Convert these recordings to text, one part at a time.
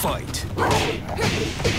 Fight.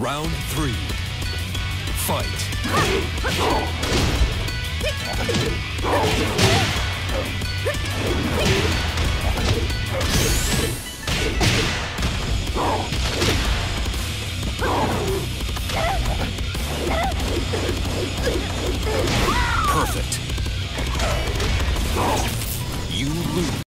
Round three. Fight. Perfect. You lose.